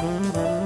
Mm-hmm.